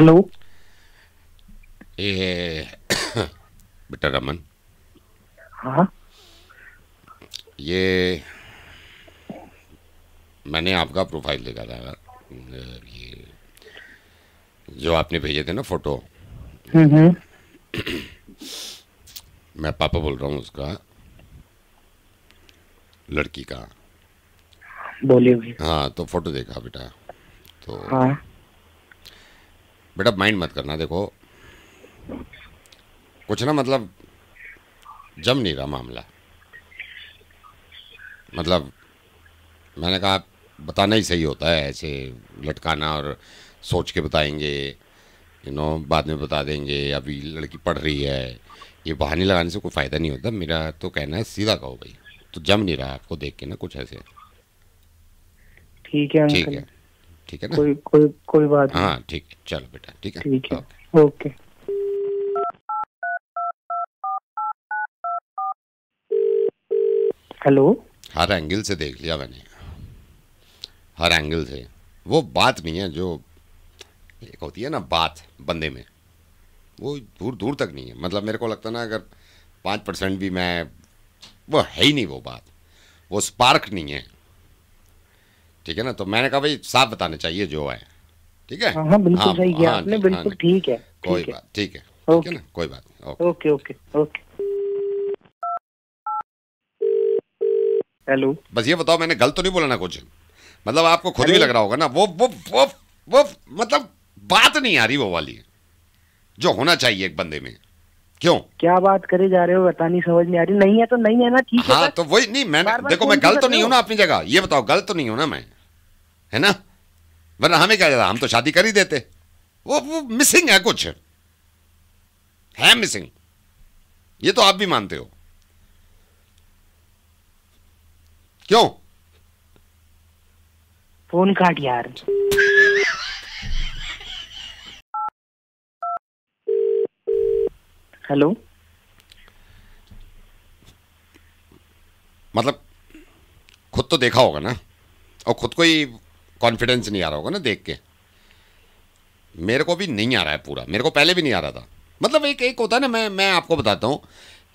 Hello ये बेटा रमन हाँ ये मैंने आपका प्रोफ़ाइल देखा था ये जो आपने भेजे थे ना फ़ोटो हम्म हम्म। मैं पापा बोल रहा हूँ उसका लड़की का। बोलिए हाँ तो फ़ोटो देखा बेटा। तो हाँ। बेटा माइंड मत करना देखो। कुछ ना मतलब जम नहीं रहा मामला। मतलब मैंने कहा बताना ही सही होता है ऐसे लटकाना और सोच के बताएँगे यू नो बाद में बता देंगे अभी लड़की पढ़ रही है ये बहाने लगाने से कोई फ़ायदा नहीं होता। मेरा तो कहना है सीधा कहो भाई तो जम नहीं रहा आपको देख के ना कुछ ऐसे। ठीक है ठीक है। ठीक है ना? कोई कोई कोई बात हाँ ठीक। है चलो बेटा ठीक है? ठीक है। ओके। ओके। हेलो? हर एंगल से देख लिया मैंने। हर एंगल से। वो बात नहीं है जो एक होती है ना बात बंदे में। वो दूर दूर तक नहीं है। मतलब मेरे को लगता ना अगर पाँच परसेंट भी मैं वो है ही नहीं वो बात। वो स्पार्क नहीं है। ठीक है ना? तो मैंने कहा भाई साफ़ बताने चाहिए जो है ठीक है? हाँ हाँ सही किया हाँ, आपने बिल्कुल हाँ, ठीक। है कोई बात ठीक है ठीक है ना? कोई बात ओके। Okay okay hello. बस ये बताओ मैंने गलत तो नहीं बोला ना कुछ? मतलब आपको खुद भी लग रहा होगा ना वो वो वो वो मतलब बात नहीं आ रही वो वाली। जो होना चाहिए एक बंदे में। क्यों? क्या बात करे जा रहे हो? बता नहीं समझ नहीं आ रही। नहीं है तो नहीं है ना ठीक है हाँ बस। तो वही नहीं मैंने बार-बार देखो मैं गलत तो नहीं हूँ ना अपनी जगह। ये बताओ गलत तो नहीं हूँ ना मैं? है ना? वरना हमें क्या जाता हम तो शादी कर ही देते। वो वो मिसिंग है कुछ। है मिसिंग ये तो आप भी मानते हो। क्यों? फ़ोन काट यार। हेलो। मतलब खुद तो देखा होगा ना? और खुद को ही कॉन्फिडेंस नहीं आ रहा होगा ना देख के? मेरे को भी नहीं आ रहा है पूरा। मेरे को पहले भी नहीं आ रहा था। मतलब एक एक होता है ना, मैं मैं आपको बताता हूँ।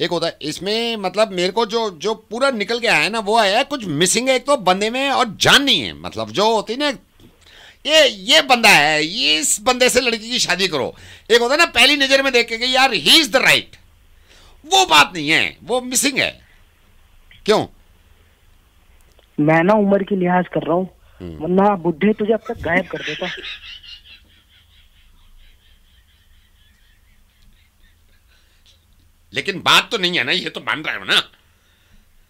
एक होता है, इसमें मतलब मेरे को जो जो पूरा निकल के आया है ना, वो आया है कुछ मिसिंग है, एक तो बंदे में और जान नहीं है। मतलब जो होती है ना ये ये बंदा है ये इस बंदे से लड़की की शादी करो। एक होता है ना पहली नज़र में देख के यार ही इज़ द राइट वो बात नहीं है वो मिसिंग है। क्यों? मैं ना उम्र की लिहाज कर रहा हूँ। हम्म। वरना बुढ़े तुझे अब तक गायब कर देता। लेकिन बात तो नहीं है ना ये तो मान रहा है ना।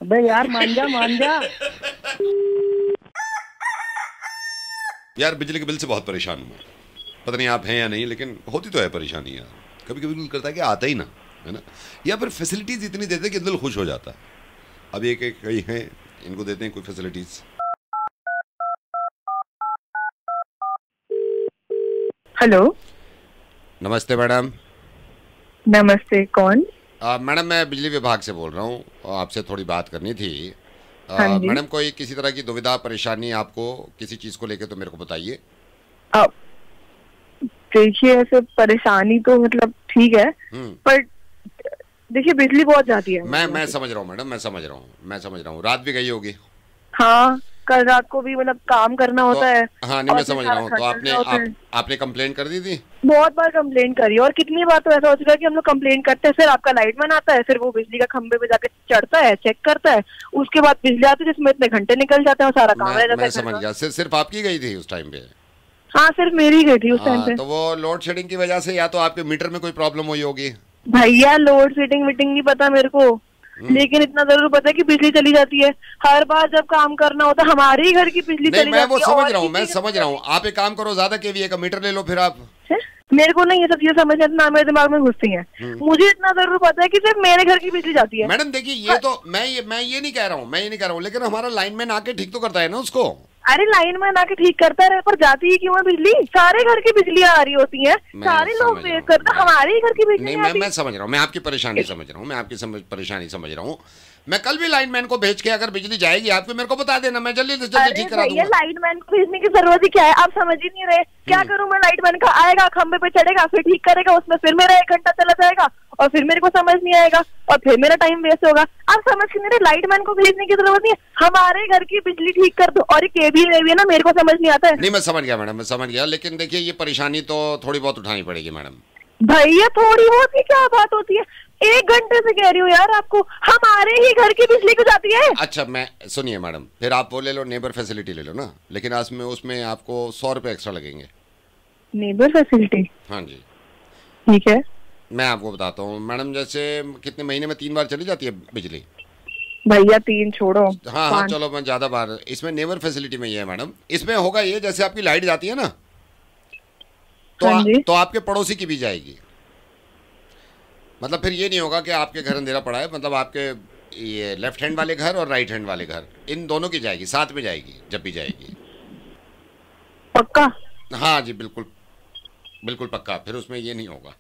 अबे यार मान जा मान जा। यार बिजली के बिल से बहुत परेशान हूँ मैं। पता नहीं आप हैं या नहीं लेकिन होती तो है परेशानी यार। कभी कभी दिल करता है कि आता ही ना है ना? या फिर फैसिलिटीज़ इतनी देते कि दिल खुश हो जाता है। अब एक एक कई हैं इनको देते हैं कोई फैसिलिटीज़ हेलो नमस्ते मैडम। नमस्ते कौन? मैडम मैं बिजली विभाग से बोल रहा हूँ। आपसे थोड़ी बात करनी थी। मैडम कोई किसी तरह की दुविधा परेशानी आपको किसी चीज़ को लेकर तो मेरे को बताइए। देखिए ऐसे परेशानी तो मतलब ठीक है हम्म। पर देखिए बिजली बहुत जाती है। मैं मैं समझ रहा हूँ मैडम मैं समझ रहा हूँ मैं समझ रहा हूँ। रात भी गई होगी। हाँ। कल रात को भी मतलब काम करना होता है। तो, हाँ नहीं मैं समझ रहा हूँ। तो आपने आप, आपने कंप्लेन कर दी थी? बहुत बार कंप्लेन करी और कितनी बार तो ऐसा हो चुका है कि हम लोग कंप्लेन करते हैं फिर आपका लाइटमैन आता है फिर वो बिजली का खंबे पे जाके चढ़ता है चेक करता है उसके बाद बिजली आती है जिसमें इतने घंटे निकल जाते हैं और सारा काम रह जाता है समझ गया। सिर्फ़ सिर्फ़ आपकी गई थी उस टाइम पे? हाँ सिर्फ़ मेरी गई थी उस टाइम हाँ, पे। तो वो लोड शेडिंग की वजह से या तो आपके मीटर में कोई प्रॉब्लम हुई होगी? भैया लोड शेडिंग वीटिंग नहीं पता मेरे को। लेकिन इतना ज़रूर पता है कि बिजली चली जाती है। हर बार जब काम करना होता है हमारे ही घर की बिजली चली मैं जाती वो समझ रहा हूँ मैं समझ रहा हूँ। आप एक काम करो ज़्यादा केवीए का मीटर ले लो फिर आप। हैं? मेरे को नहीं ये सब चीज़ें समझ ना मेरे दिमाग में घुसती है। मुझे इतना ज़रूर पता है कि सिर्फ़ मेरे घर की बिजली जाती है। मैडम देखिए ये तो मैं ये मैं ये नहीं कह रहा हूँ मैं ये नहीं कह रहा हूँ लेकिन हमारा लाइन मैन आके ठीक तो करता है ना उसको। अरे लाइन मैन आके ठीक करता रहे पर जाती ही क्यों है बिजली? सारे घर की बिजली आ रही होती है। सारे लोग करते हमारे ही घर की बिजली नहीं मैं मैं समझ रहा हूँ मैं आपकी परेशानी समझ रहा हूँ मैं आपकी समझ परेशानी समझ रहा हूँ। मैं कल भी लाइनमैन को भेज के अगर बिजली जाएगी आपको मेरे को बता देना मैं जल्दी से जल्दी ठीक करा दूँगा। लाइटमैन को भेजने की ज़रूरत ही क्या है? आप समझ ही नहीं रहे। क्या हम्म। करूँ मैं? लाइटमैन का आएगा खंबे पे चढ़ेगा फिर ठीक करेगा उसमें फिर मेरा एक घंटा चला जाएगा। और फिर मेरे को समझ नहीं आएगा और फिर मेरा टाइम वेस्ट होगा। आप समझ के नहीं रहे लाइटमैन को भेजने की ज़रूरत नहीं है। हमारे घर की बिजली ठीक कर दो और ये केबी है ना मेरे को समझ नहीं आता है। नहीं मैं समझ गया मैडम मैं समझ गया लेकिन देखिए ये परेशानी तो थोड़ी बहुत उठानी पड़ेगी मैडम। भैया थोड़ी बहुत की क्या बात होती है? एक घंटे से कह रही हूँ यार आपको हमारे ही घर की बिजली को जाती है। अच्छा मैं सुनिए मैडम फिर आप वो ले लो नेबर फैसिलिटी ले लो ना लेकिन आज में उसमें आपको सौ रुपये एक्स्ट्रा लगेंगे। नेबर फैसिलिटी हाँ जी। ठीक है। मैं आपको बताता हूँ। मैडम जैसे कितने महीने में तीन बार चली जाती है बिजली? भैया तीन छोड़ो। हाँ हाँ चलो मैं ज़्यादा बार इसमें नेवर फैसिलिटी में ये है मैडम। इसमें होगा ये जैसे आपकी लाइट जाती है ना तो हाँ आ, तो आपके पड़ोसी की भी जाएगी। मतलब फिर ये नहीं होगा कि आपके घर अंधेरा पड़ा है मतलब आपके ये लेफ़्ट हैंड वाले घर और राइट हैंड वाले घर इन दोनों की जाएगी साथ में जाएगी जब भी जाएगी। पक्का? हाँ जी बिल्कुल। बिल्कुल पक्का फिर उसमें ये नहीं होगा।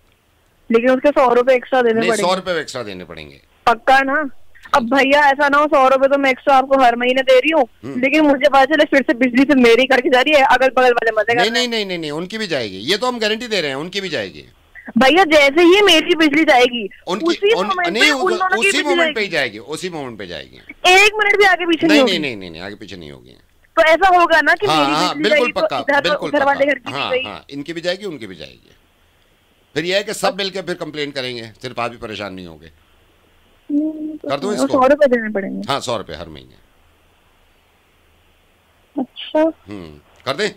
लेकिन उसके सौ रुपए एक्स्ट्रा देने नहीं सौ पड़ेंगे। रुपये एक्स्ट्रा देने पड़ेंगे। पक्का ना? अब भैया ऐसा ना हो सौ रुपए तो मैं एक्स्ट्रा आपको हर महीने दे रही हूँ हम्म। लेकिन मुझे पता चले फिर से बिजली से मेरी करके जा रही है अगल बगल वाले मज़े नहीं नहीं नहीं नहीं नहीं उनकी भी जाएगी। ये तो हम गारंटी दे रहे हैं उनकी भी जाएगी। भैया जैसे ही मेरी बिजली जाएगी उनकी उसी उन, मोमेंट नहीं पे उन उस- मोमेंट पे ही जाएगी। उसी मोमेंट पे जाएगी। एक मिनट भी आगे पीछे नहीं नहीं नहीं आगे पीछे नहीं होगी। तो ऐसा होगा ना कि हाँ मेरी हाँ बिजली बिल्कुल तो पक्का बिल्कुल पक्का। हाँ हाँ इनकी भी जाएगी उनकी भी जाएगी। फिर यह है कि सब मिलकर फिर कंप्लेन करेंगे सिर्फ़ आप ही परेशान नहीं होगे। हम्म, कर दो इसको। सौ रुपए देने पड़ेंगे। हाँ सौ रुपये हर महीने। अच्छा। हम्म कर दें?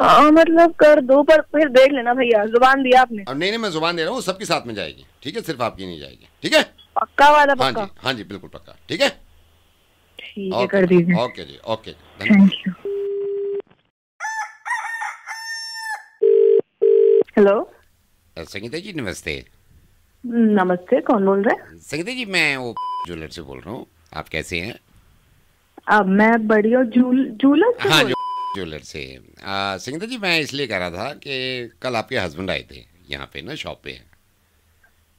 हाँ मतलब कर दो पर फिर देख लेना भैया ज़ुबान दिया आपने। नहीं नहीं मैं ज़ुबान दे रहा हूँ सबके साथ में जाएगी। ठीक है सिर्फ़ आपकी नहीं जाएगी। ठीक है? पक्का वाला पक्का हाँ पक्का? जी हाँ जी बिल्कुल पक्का। ठीक है? ठीक है कर दीजिए। Okay ji okay thank you hello Sangeeta ji नमस्ते। नमस्ते कौन बोल रहे? संगीता जी मैं वो ज्वेलर से बोल रहा हूँ। आप कैसे हैं? अब मैं बड़ी और जूल जूलर से हाँ ज्वेलर से। संगीता जी मैं इसलिए कह रहा था कि कल आपके हस्बैंड आए थे यहाँ पे ना शॉप पे।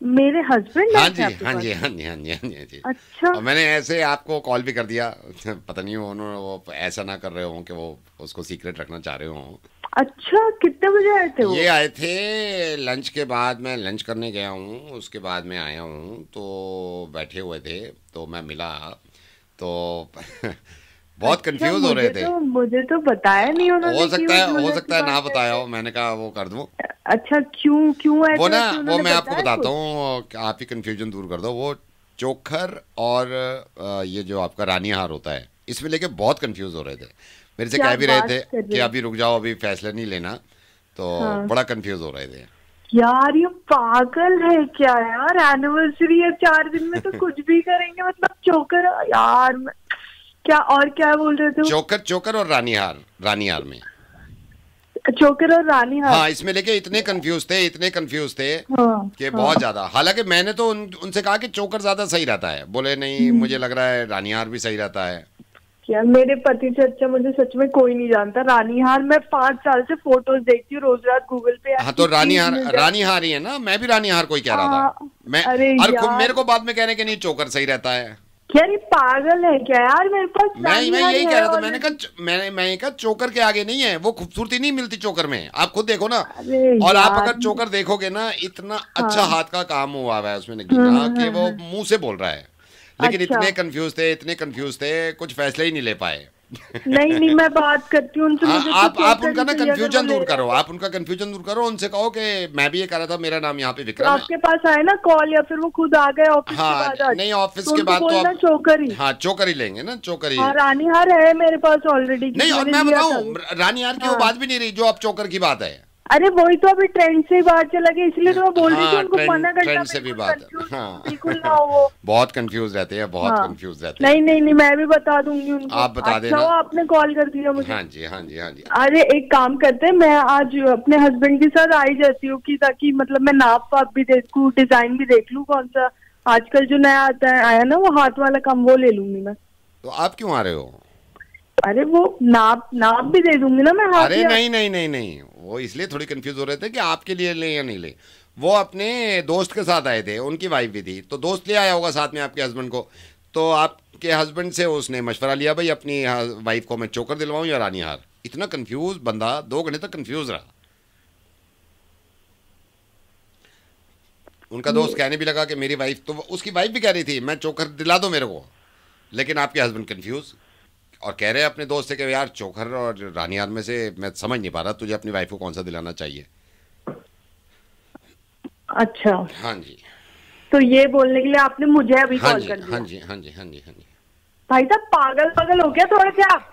मेरे हस्बैंड हाँ जी हाँ जी हाँ जी हाँ जी हाँ जी हाँ जी। अच्छा। और मैंने ऐसे आपको कॉल भी कर दिया। पता नहीं उन्होंने वो ऐसा ना कर रहे हो कि वो उसको सीक्रेट रखना चाह रहे हो। अच्छा कितने बजे आए थे वो? ये आए थे लंच के बाद मैं लंच करने गया हूँ उसके बाद मैं आया हूँ तो बैठे हुए थे तो मैं मिला तो बहुत अच्छा, कंफ्यूज हो रहे थे। तो, मुझे तो बताया नहीं उन्होंने हो सकता है हो सकता है ना बताया हो मैंने कहा वो कर दूँ। अच्छा क्यों क्यों ऐसा वो ना वो मैं आपको बताता हूँ आप ही कंफ्यूजन दूर कर दो वो चोखर और ये जो आपका रानी हार होता है इसमें लेके बहुत कंफ्यूज हो रहे थे। मेरे से कह भी रहे थे कि अभी रुक जाओ अभी फैसला नहीं लेना। तो हाँ। बड़ा कंफ्यूज हो रहे थे। यार ये पागल है क्या यार? एनिवर्सरी है चार दिन में तो कुछ भी करेंगे मतलब चोकर यार क्या और क्या बोल रहे थे? चोकर चोकर और रानी हार रानी हार में। चोकर और रानी हार हाँ इसमें लेके इतने कंफ्यूज थे इतने कंफ्यूज थे हाँ, कि बहुत हाँ। बहुत ज़्यादा। हालाँकि मैंने तो उन, उनसे कहा कि चोकर ज़्यादा सही रहता है। बोले नहीं हम्म। मुझे लग रहा है रानी हार भी सही रहता है। यार मेरे पति से अच्छा मुझे सच में कोई नहीं जानता। रानी हार मैं पाँच साल से फ़ोटोज़ देखती हूँ रोज रात गूगल पे हाँ तो रानी हार रानी हार ही है ना? मैं भी रानी हार को ही कह रहा था। हाँ, मैं अरे यार। मेरे को बाद में कह रहे कि नहीं चोकर सही रहता है। यार ये पागल है क्या यार? मेरे पास मैं मैं यही कह रहा था मैंने कहा मैंने मैं कहा चोकर के आगे नहीं है वो खूबसूरती नहीं मिलती चोकर में। आप खुद देखो ना। और आप अगर चोकर देखोगे ना इतना हाँ। अच्छा हाथ का काम हुआ हुआ है उसमें नगीना कि वो मुँह से बोल रहा है। लेकिन अच्छा। इतने कंफ्यूज थे इतने कंफ्यूज थे कुछ फैसले ही नहीं ले पाए। नहीं नहीं मैं बात करती हूँ उनसे हाँ, मुझे आप आप उनका ना कंफ्यूजन दूर करो आप उनका कंफ्यूजन दूर करो उनसे कहो कि मैं भी ये कह रहा था मेरा नाम यहाँ पे तो विक्रम है। आपके पास आए ना कॉल या फिर वो खुद आ गए ऑफ़िस हाँ, के हाँ बाद नहीं ऑफ़िस तो के बाद तो आप चोकर। हाँ चौकरी लेंगे ना चौकरी। हाँ रानी हार है मेरे पास ऑलरेडी नहीं और मैं बताऊँ रानी हार की वो हाँ। बात भी नहीं रही जो आप चौकर की बात है। अरे वही तो अभी ट्रेंड से ही बाहर चला गया इसलिए तो मैं बोल रही थी हाँ, उनको मना करना ट्रेंड से भी बात है। हाँ। बिल्कुल ना हो बहुत कंफ्यूज रहते हैं बहुत हाँ। कंफ्यूज रहते हैं नहीं नहीं नहीं मैं भी बता दूँगी उनको आप बता अच्छा देना। आपने कॉल कर दिया मुझे हाँ जी हाँ जी हाँ जी अरे एक काम करते हैं मैं आज अपने हस्बैंड के साथ आई जाती हूँ की ताकि मतलब मैं नाप वाप भी देखूँ डिज़ाइन भी देख लूँ कौन सा आजकल जो नया आता है आया ना वो हाथ वाला काम वो ले लूँगी मैं तो आप क्यों आ रहे हो अरे वो नाप नाप भी दे दूँगी ना मैं हाथ अरे नहीं नहीं नहीं नहीं। वो इसलिए थोड़ी कंफ्यूज हो रहे थे कि आपके लिए ले या नहीं ले। वो अपने दोस्त के साथ आए थे उनकी वाइफ भी थी। तो दोस्त ले आया होगा साथ में आपके हस्बैंड को। तो आपके हस्बैंड से उसने मशवरा लिया भाई अपनी वाइफ को मैं चोकर दिलवाऊं या रानी हार? इतना कंफ्यूज बंदा दो घंटे तक कंफ्यूज रहा। उनका दोस्त कहने भी लगा कि मेरी वाइफ तो उसकी वाइफ भी कह रही थी मैं चोकर दिला दो मेरे को। लेकिन आपके हस्बैंड कंफ्यूज और कह रहे हैं अपने दोस्त से कि यार चोखर और रानियार में से मैं समझ नहीं पा रहा तुझे अपनी वाइफ को कौन सा दिलाना चाहिए? अच्छा। हाँ जी। तो ये बोलने के लिए आपने मुझे अभी हाँ कॉल जी कर दिया। हाँ जी हाँ जी हाँ जी हाँ जी। भाई साहब पागल पागल हो गया थोड़ा से। आप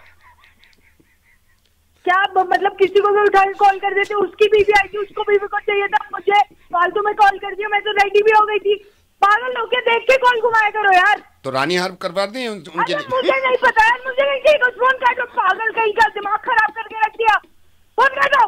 क्या आप मतलब किसी को भी उठा के कॉल कर देते उसकी बीवी आई थी उसको बीवी को चाहिए था मुझे। फालतू में कॉल कर दिया मैं तो रेडी भी हो गई थी। पागल हो गया देख के कॉल घुमाया करो यार। तो रानी हार्प करवा दें उन, उनके लिए? मुझे नहीं पता है मुझे नहीं चाहिए कुछ फ़ोन काटो। पागल कहीं का दिमाग खराब करके रख दिया। फ़ोन काटो।